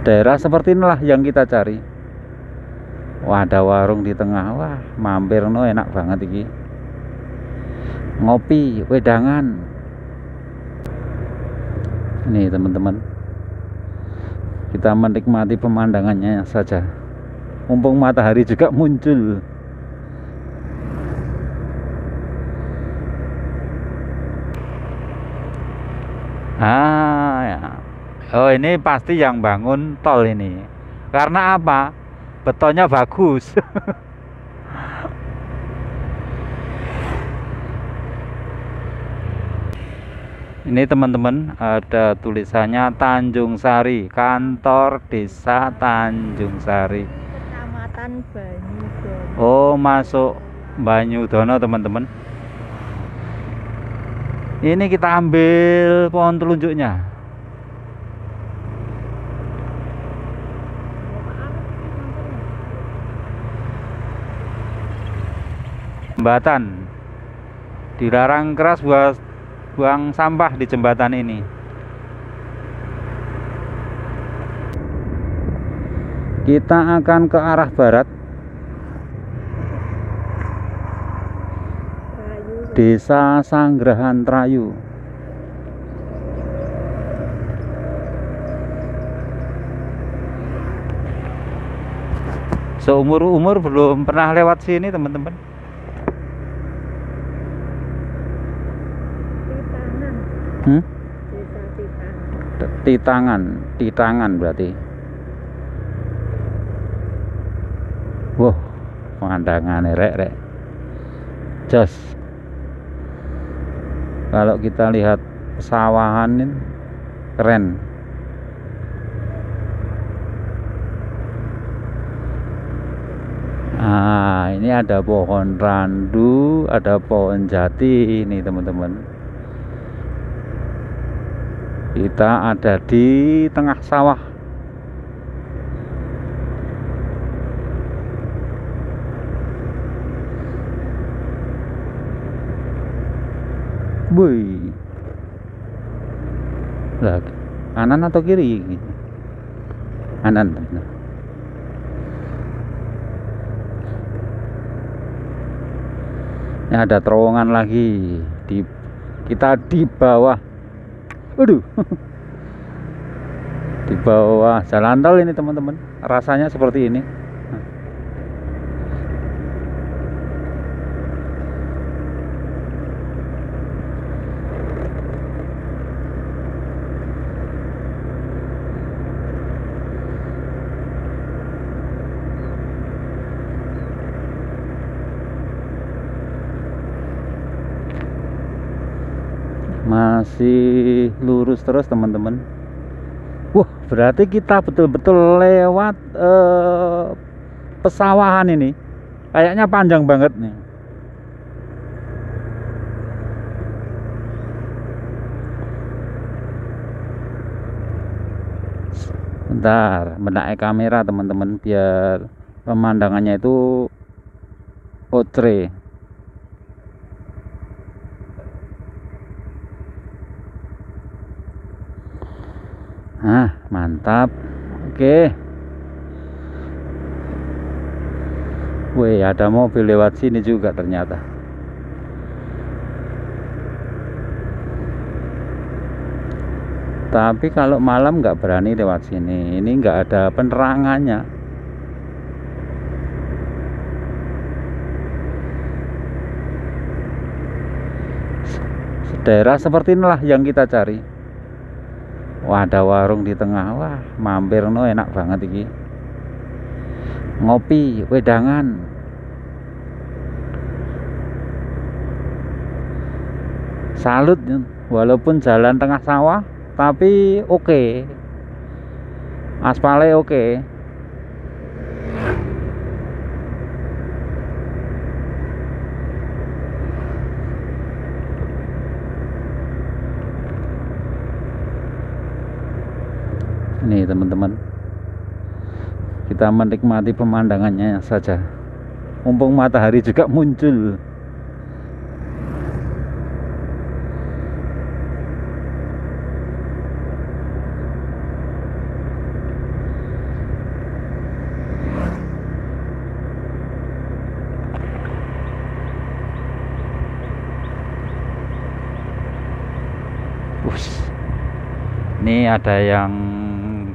daerah seperti inilah yang kita cari. Wah ada warung di tengah. Wah mampir no enak banget iki. Ngopi wedangan. Ini teman-teman. Kita menikmati pemandangannya saja. Mumpung matahari juga muncul. Ah ya oh ini pasti yang bangun tol ini. Karena apa? Betonnya bagus. Ini teman-teman ada tulisannya Tanjung Sari kantor desa Tanjung Sari. Kecamatan Banyudono. Oh masuk Banyudono teman-teman. Ini kita ambil pohon telunjuknya jembatan. Dilarang keras buat buang sampah di jembatan ini. Kita akan ke arah barat. Desa Sanggrahan Trayu. Seumur umur belum pernah lewat sini teman-teman Titangan. Hmm? Titangan. Titangan berarti Wah pemandangan rek rek jos kalau kita lihat pesawahan ini keren Nah, ini ada pohon randu, ada pohon jati ini teman-teman. Kita ada di tengah sawah. Wih. Lah, kanan atau kiri? Kanan. Ini ada terowongan lagi di kita di bawah. Aduh. di bawah jalan tol ini teman-teman. Rasanya seperti ini. Masih lurus terus teman-teman. Wah berarti kita betul-betul lewat eh, pesawahan ini. Kayaknya panjang banget nih. Bentar menaik kamera teman-teman biar pemandangannya itu otre Ah, mantap. Oke. Wih, ada mobil lewat sini juga ternyata. Tapi kalau malam nggak berani lewat sini. Ini nggak ada penerangannya. Daerah seperti inilah yang kita cari. Wah ada warung di tengah Wah mampir no enak banget iki Ngopi, wedangan Salut. Walaupun jalan tengah sawah Tapi oke okay. Aspalnya oke okay. nih teman-teman. Kita menikmati pemandangannya saja. Mumpung matahari juga muncul. Ini ada yang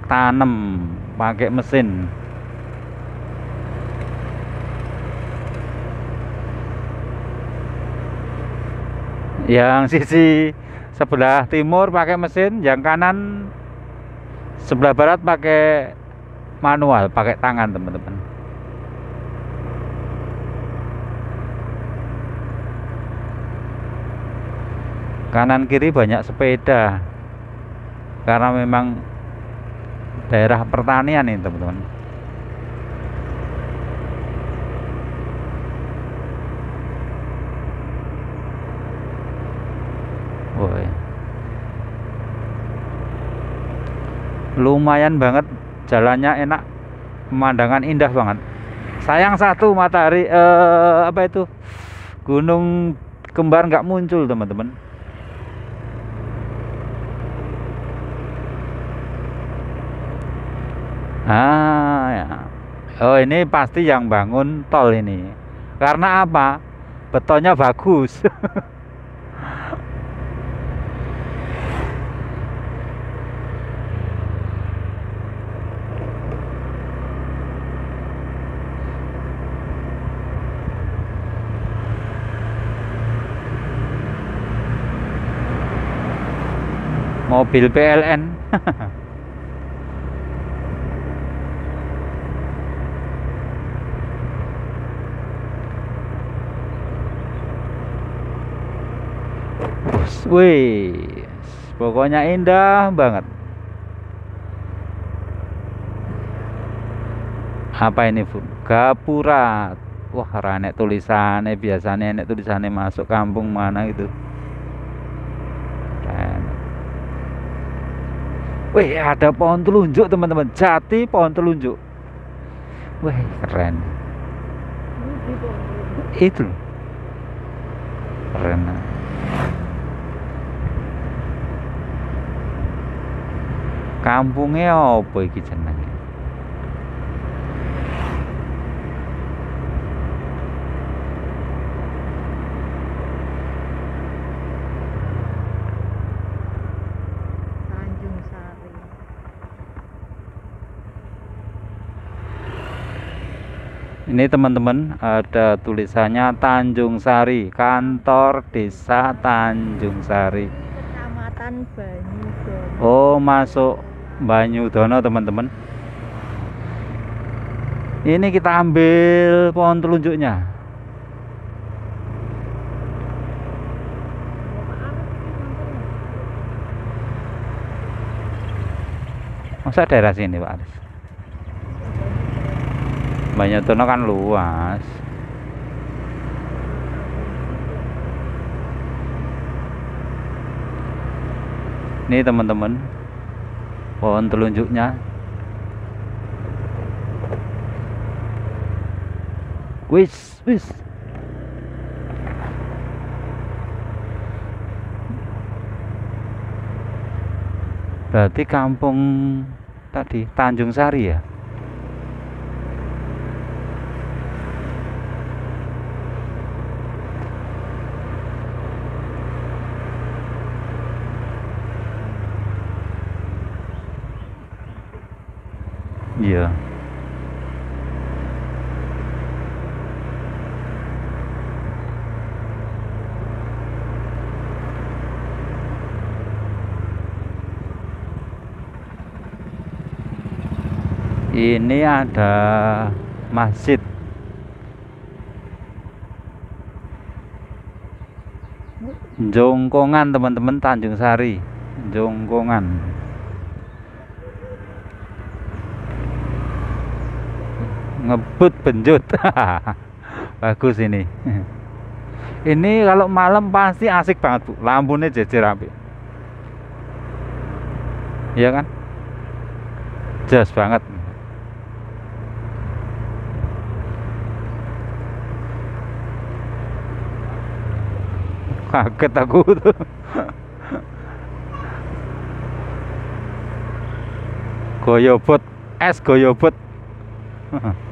tanam pakai mesin. Yang sisi sebelah timur pakai mesin yang kanan sebelah barat pakai manual pakai tangan teman-teman. Kanan kiri banyak sepeda karena memang daerah pertanian ini teman-teman. Lumayan banget jalannya enak. Pemandangan indah banget. Sayang satu matahari eh, apa itu? Gunung kembar nggak muncul teman-teman ah ya. Oh ini pasti yang bangun tol ini. Karena apa? Betonnya bagus. Mobil PLN Wih, pokoknya indah banget. Apa ini, Bu? Gapura. Wah, ranek tulisannya biasanya nek tulisannya masuk kampung mana gitu. Keren. Wih, ada pohon telunjuk, teman-teman. Jati pohon telunjuk. Wih, keren. Itu. Keren. Kampungnya apa iki jenenge? Tanjung Sari. Ini teman-teman ada tulisannya Tanjung Sari, kantor desa Tanjung Sari. Kecamatan Banyudono. Oh, masuk Banyudono teman-teman. Ini kita ambil pohon telunjuknya. Masa daerah sini Pak Aris? Banyudono kan luas. Ini teman-teman pohon telunjuknya. Wis, wis. Berarti kampung tadi Tanjung Sari ya? Iya. Ini ada masjid. Jongkongan teman-teman Tanjung Sari. Jongkongan. Ngebut benjut. Bagus ini. Ini kalau malam pasti asik banget bu. Lampunya jejer api iya kan? Jas banget. Kaget aku. Tuh goyobot es goyobot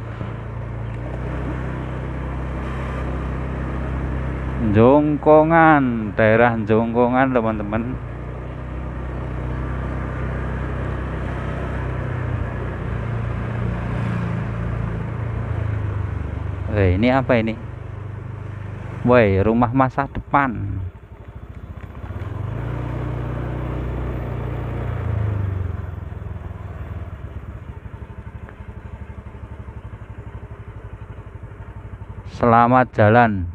Jongkongan daerah Jongkongan teman-teman Eh, ini apa ini? Woi, rumah masa depan. Selamat jalan.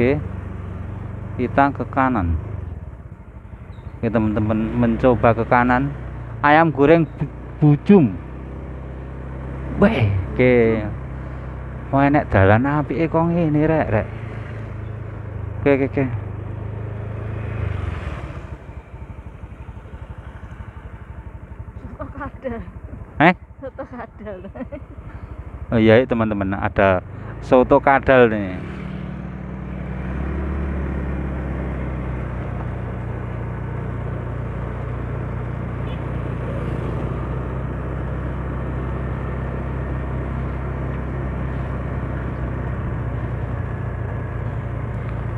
Oke. Kita ke kanan. Oke, teman-teman mencoba ke kanan. Ayam goreng bu- bujum. Weh, oke. Wah, enek dalan apike kok ngene rek, rek. Oke, oke, oke. Soto kadal. Eh? Soto kadal. Oh iya teman-teman ada soto kadal nih.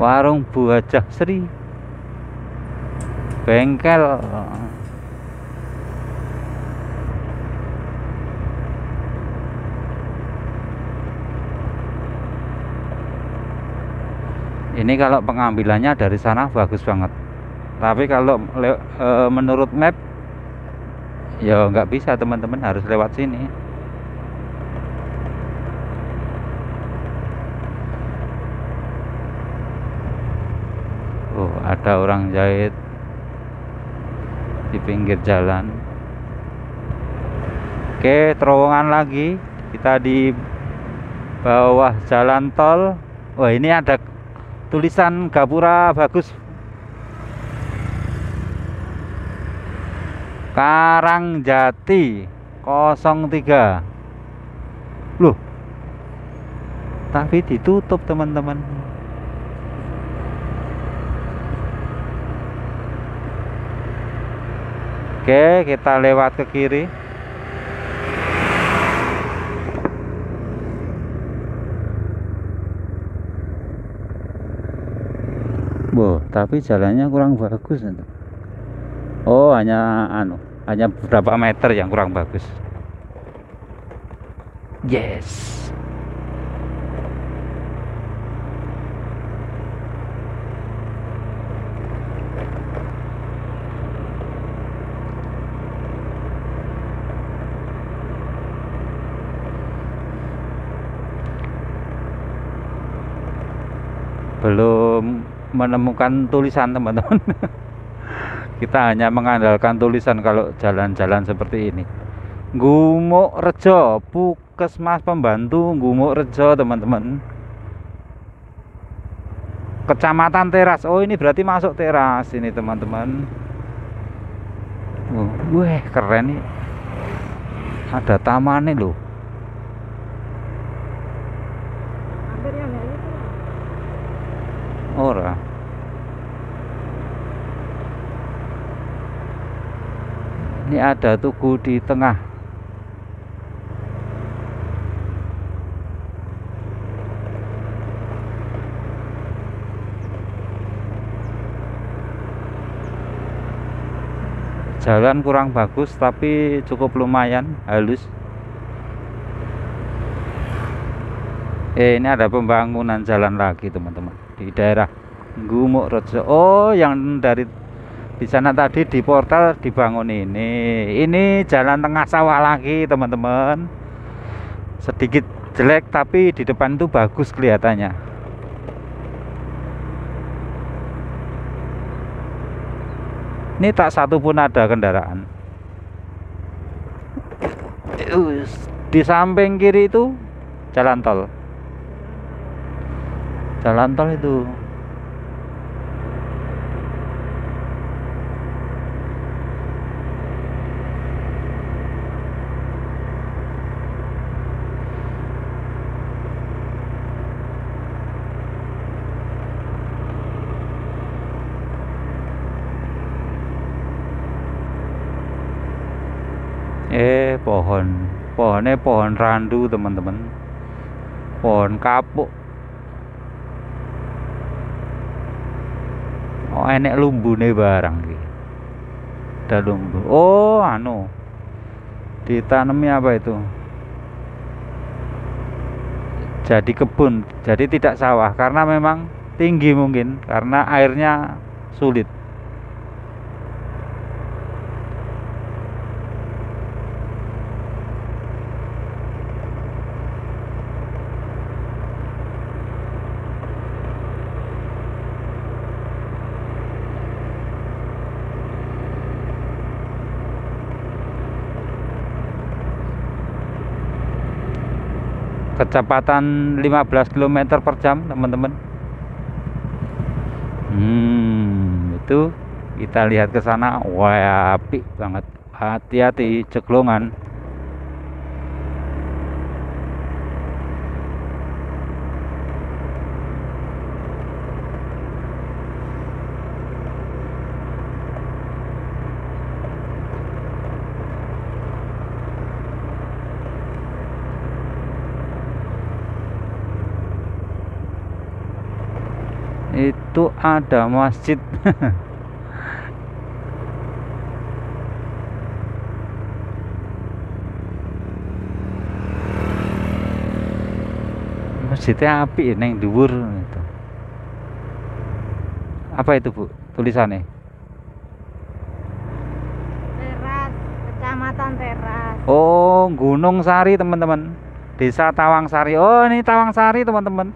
Warung Bu Hajah Sri. Bengkel. Ini kalau pengambilannya dari sana bagus banget. Tapi kalau e, menurut map ya nggak bisa teman-teman harus lewat sini. Oh, ada orang jahit di pinggir jalan. Oke, terowongan lagi. Kita di bawah jalan tol. Wah, ini ada tulisan Gapura bagus. Karangjati 03. Loh. Tapi ditutup, teman-teman. Oke, kita lewat ke kiri. Boh, tapi jalannya kurang bagus. Oh, hanya anu, hanya beberapa meter yang kurang bagus. Yes. Belum menemukan tulisan teman-teman. Kita hanya mengandalkan tulisan kalau jalan-jalan seperti ini. Gumuk Rejo Puskesmas Pembantu Gumuk Rejo teman-teman. Kecamatan Teras. Oh ini berarti masuk teras ini teman-teman. Wah, Weh keren nih. Ada taman nih loh Hampir yang nggak itu. Ora. Ini ada tugu di tengah. Jalan kurang bagus tapi cukup lumayan halus. Eh, ini ada pembangunan jalan lagi, teman-teman, di daerah Gumuk Rejo. Oh, yang dari di sana tadi di portal dibangun ini. Ini jalan tengah sawah lagi, teman-teman. Sedikit jelek tapi di depan itu bagus kelihatannya. Ini tak satu pun ada kendaraan. Di samping kiri itu jalan tol. Jalan tol itu. Eh, pohon. Pohonnya pohon randu, teman-teman. Pohon kapuk. Oh, enek lumbune barang. Ada lumbu. Oh, anu. Ditanami apa itu? Jadi kebun, jadi tidak sawah karena memang tinggi mungkin karena airnya sulit. Kecepatan 15 km per jam teman-teman. Hmm itu kita lihat ke sana. Wah api banget. Hati-hati ceklongan itu ada masjid. Masjidnya api neng dhuwur itu apa itu bu tulisannya? Teras, Kecamatan Teras. oh Gunung Sari teman-teman. Desa Tawang Sari. Oh ini Tawang Sari teman-teman.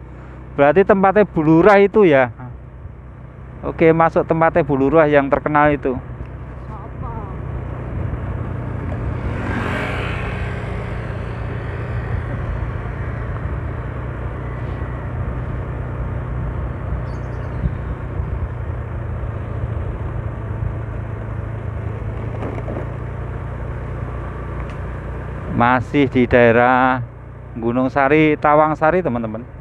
Berarti tempatnya Bulurah itu ya oke masuk tempatnya Bulurah yang terkenal itu. Masih di daerah Gunung Sari Tawang Sari teman-teman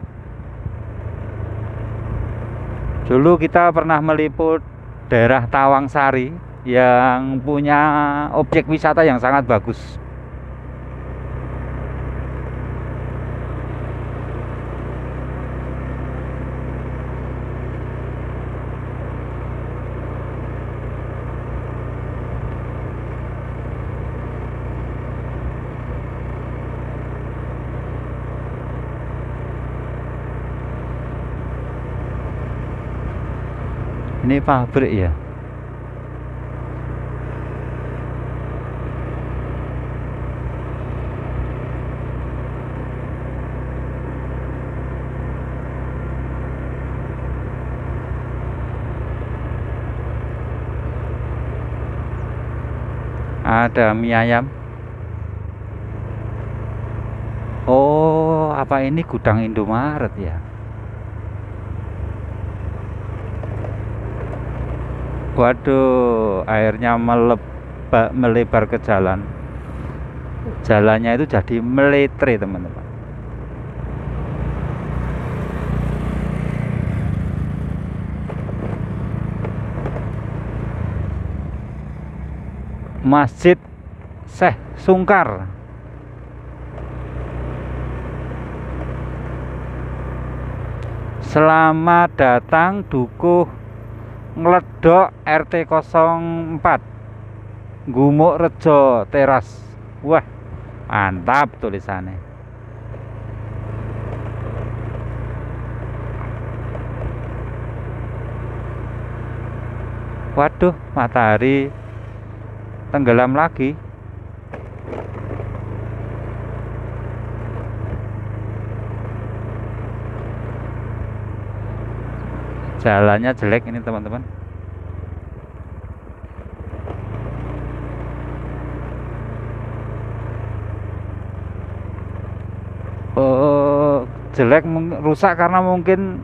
dulu kita pernah meliput daerah Tawang Sari yang punya objek wisata yang sangat bagus ini pabrik ya? Ada mie ayam? Oh apa ini gudang Indomaret ya Waduh, airnya meleba, melebar ke jalan. Jalannya itu jadi meletre, teman-teman. Masjid Syekh Sungkar. Selamat datang dukuh ngledok RT 04 Gumuk Rejo Teras. Wah mantap tulisannya waduh matahari tenggelam lagi jalannya jelek ini teman-teman. Oh jelek rusak karena mungkin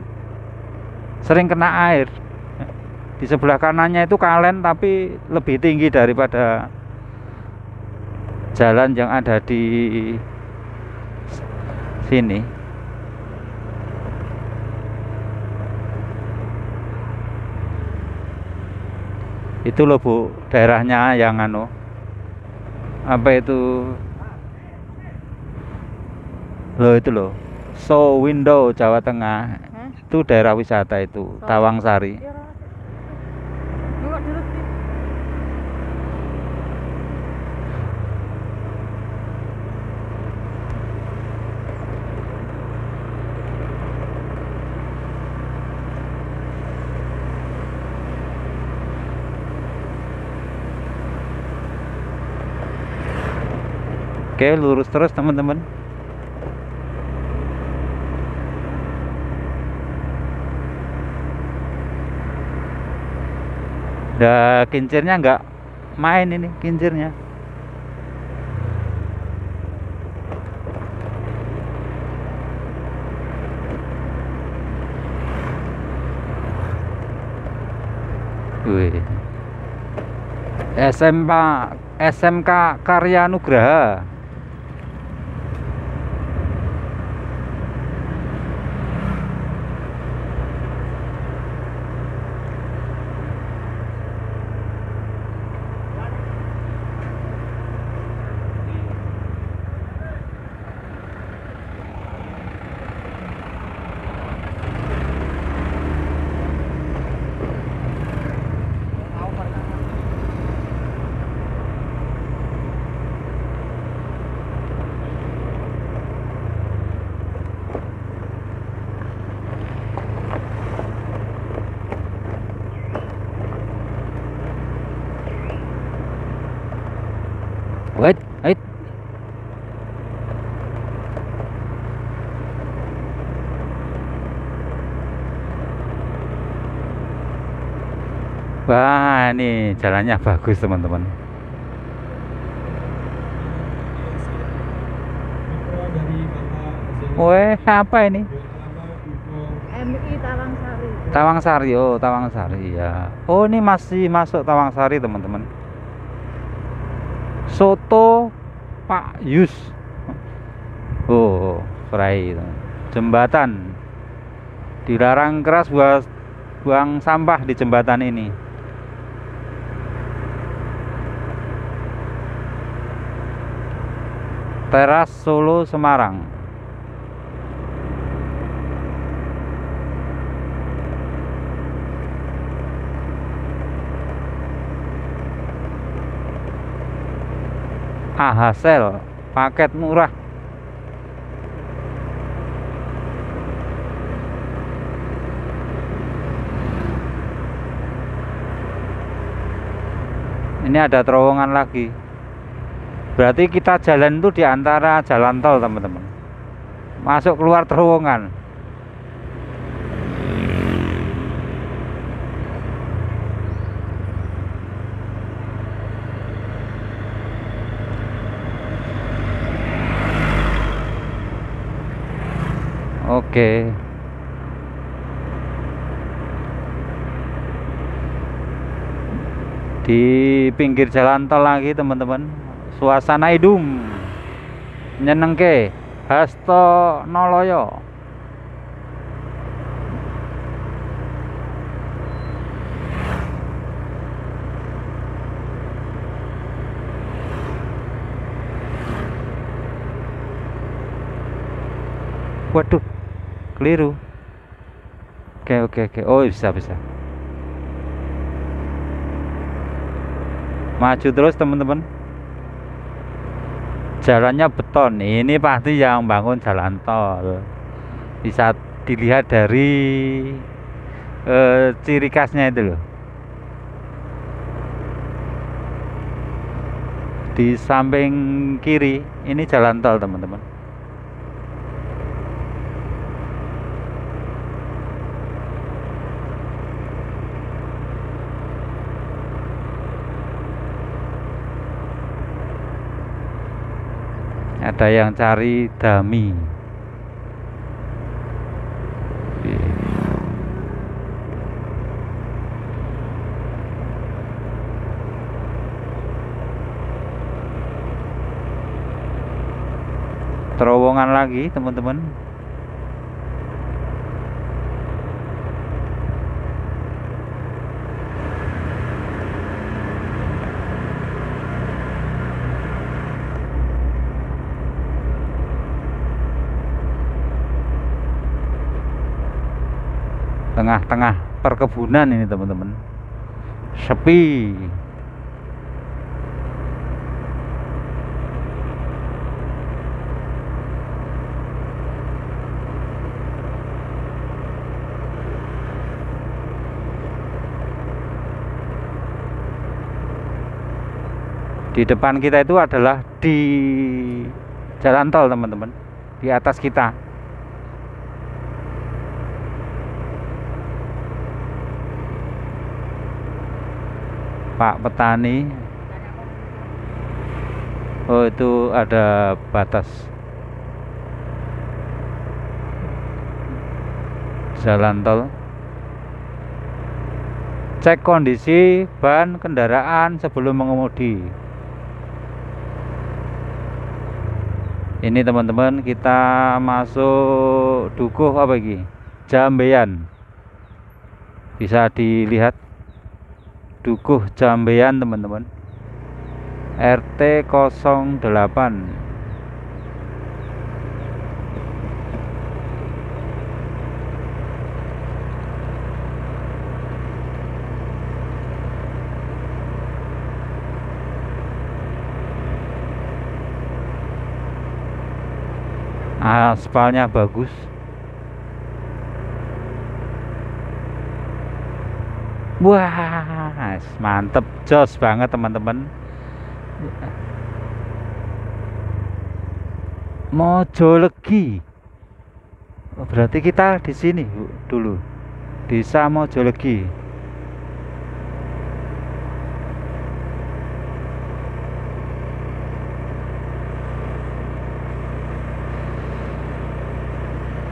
sering kena air. Di sebelah kanannya itu kalen tapi lebih tinggi daripada jalan yang ada di sini itu loh bu daerahnya yang anu. Apa itu? Loh itu loh. So window Jawa Tengah. Hah? itu daerah wisata itu So- Tawang Sari oke lurus terus teman-teman. Udah kincirnya nggak main ini kincirnya. Wih. SMK SMK Karya Nugraha Ini jalannya bagus, teman-teman. Weh, apa ini? MI Tawangsari. Tawangsari, oh Tawangsari ya. Oh ini masih masuk Tawangsari teman-teman. Soto Pak Yus. Oh, Fry. Jembatan. Dilarang keras buat buang sampah di jembatan ini. Teras Solo Semarang. Ahasel paket murah. Ini ada terowongan lagi berarti kita jalan itu di antara jalan tol teman-teman masuk keluar terowongan Oke. Di pinggir jalan tol lagi teman-teman. Suasana idum. Nyenengke. Hasto Noloyo. Waduh, keliru. Oke, oke, oke. Oh, bisa, bisa. Maju terus, teman-teman. Jalannya beton. Ini pasti yang bangun jalan tol. Bisa dilihat dari eh, ciri khasnya itu loh. Di samping kiri ini jalan tol, teman-teman. Ada yang cari dami. Terowongan lagi teman-teman tengah-tengah perkebunan ini teman-teman. Sepi. Di depan kita itu adalah di jalan tol teman-teman. Di atas kita Pak petani. Oh itu ada batas. Jalan tol. Cek kondisi ban kendaraan sebelum mengemudi. Ini teman-teman kita masuk dukuh apa ini Jambean bisa dilihat dukuh Jambean teman-teman. RT 08 aspalnya bagus wah mantep. Jos banget teman-teman. Mojolegi Oh, berarti kita di sini dulu. Desa Mojolegi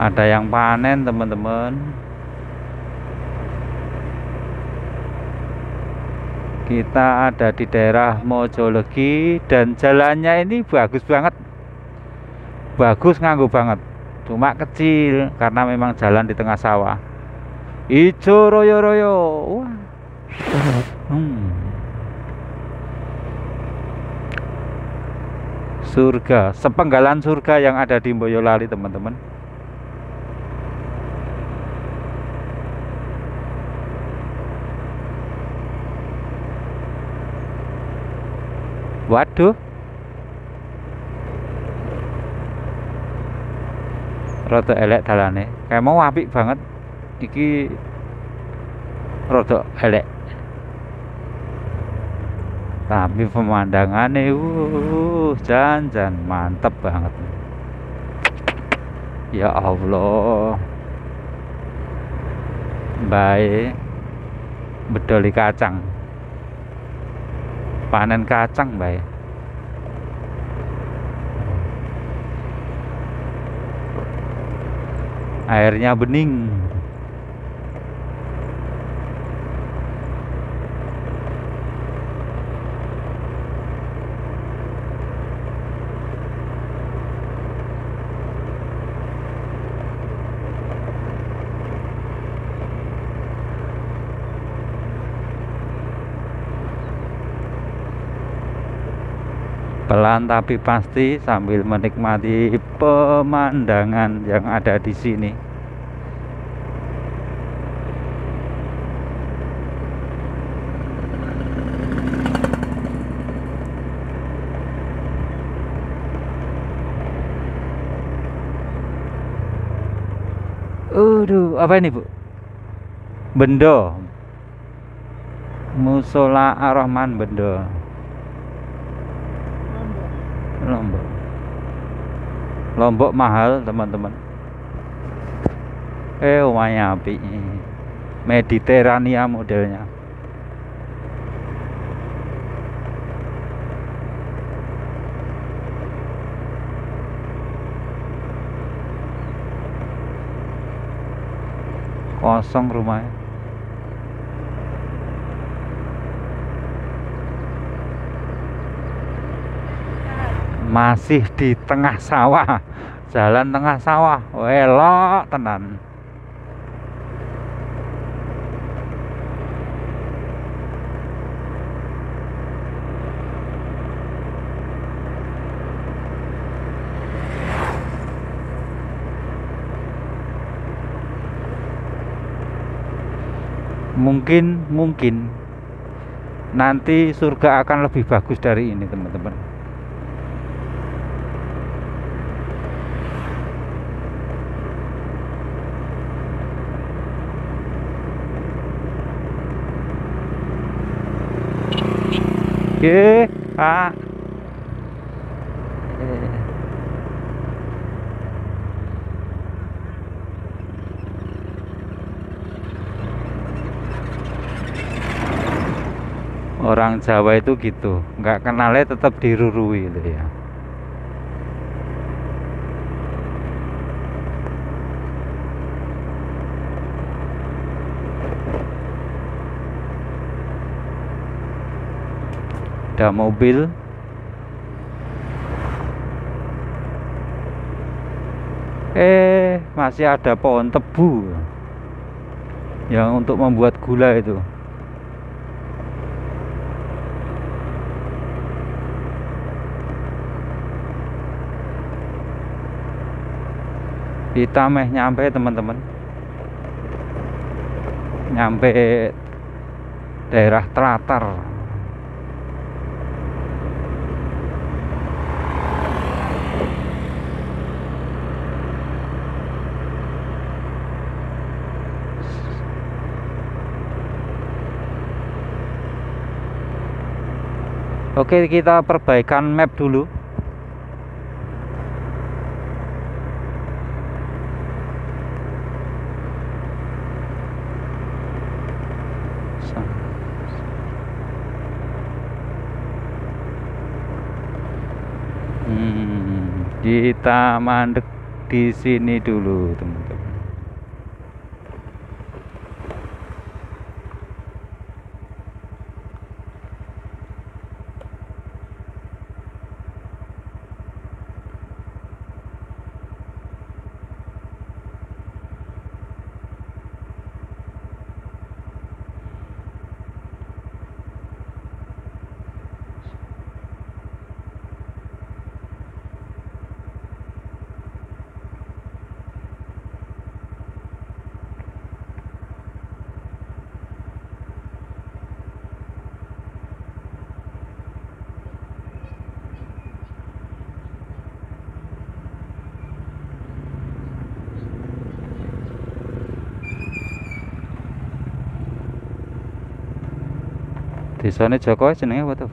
ada yang panen teman-teman kita ada di daerah Mojolegi dan jalannya ini bagus banget. Bagus nganggu banget. Cuma kecil karena memang jalan di tengah sawah. Ijo royo royo Wah. Hmm. surga sepenggalan surga yang ada di Boyolali teman-teman Waduh. Rada elek dalane. Kayak mau apik banget. Iki rada elek. Tapi pemandangannya uh jan-jan mantep banget. Ya Allah. Baik. Bedoli kacang panen kacang baik airnya bening pelan tapi pasti sambil menikmati pemandangan yang ada di sini. Aduh, apa ini, Bu? Bendo. Musola Ar-Rahman Bendo. Lombok Lombok mahal teman-teman. Eh lumayan api Mediterania modelnya. Kosong rumahnya masih di tengah sawah. Jalan tengah sawah. Welok tenan. Mungkin mungkin nanti surga akan lebih bagus dari ini teman-teman Oke. Pak. Eh. Orang Jawa itu gitu, nggak kenalnya tetap dirurui gitu ya. Ada mobil Eh, masih ada pohon tebu yang untuk membuat gula itu. Kita meh nyampe teman-teman. Nyampe daerah Telatar. Oke, kita perbaikan map dulu. Hmm, kita mandek di sini dulu, teman-teman. Desane Joko jenenge apa tuh?